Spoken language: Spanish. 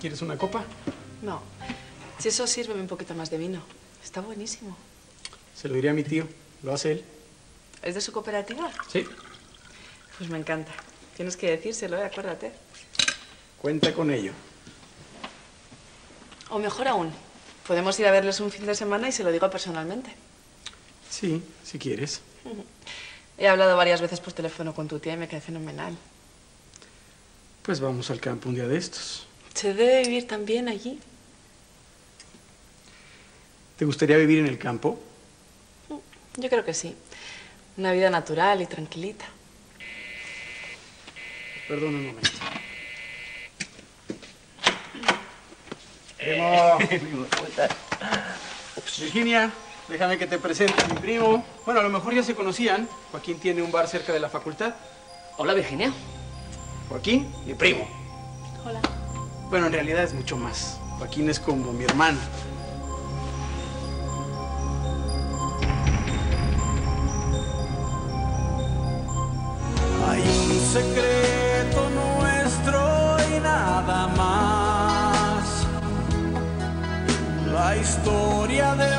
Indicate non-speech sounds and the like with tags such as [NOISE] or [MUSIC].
¿Quieres una copa? No. Si eso sírveme un poquito más de vino. Está buenísimo. Se lo diré a mi tío. Lo hace él. ¿Es de su cooperativa? Sí. Pues me encanta. Tienes que decírselo, ¿eh? acuérdate. Cuenta con ello. O mejor aún, podemos ir a verles un fin de semana y se lo digo personalmente. Sí, si quieres. He hablado varias veces por teléfono con tu tía y me quedé fenomenal. Pues vamos al campo un día de estos. ¿Se debe vivir también allí? ¿Te gustaría vivir en el campo? Yo creo que sí. Una vida natural y tranquilita. Perdona un momento. Primo. [LAUGHS] Virginia, déjame que te presente a mi primo. Bueno, a lo mejor ya se conocían. Joaquín tiene un bar cerca de la facultad. Hola, Virginia. Joaquín, mi primo. Bueno, en realidad es mucho más. Joaquín es como mi hermano. Hay un secreto nuestro y nada más. La historia de